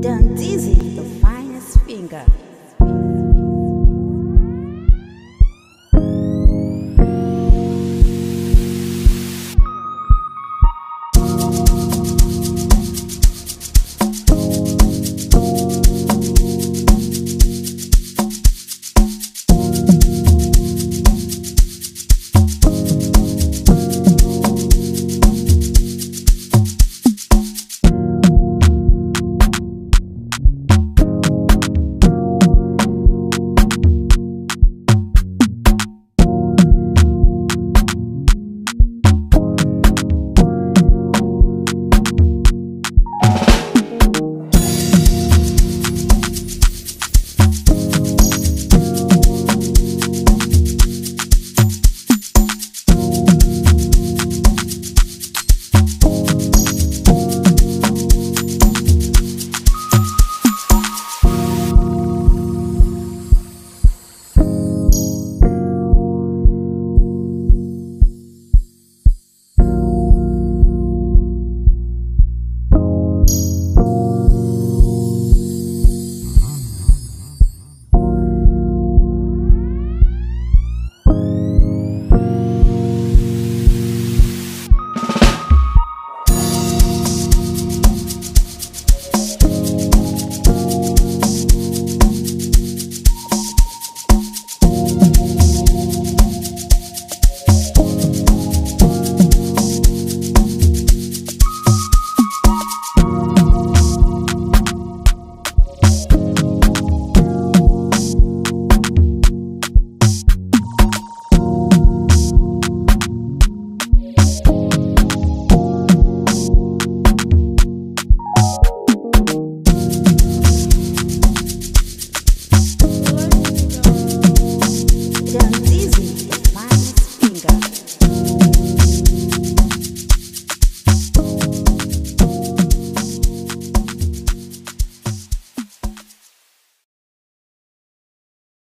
done dizzy.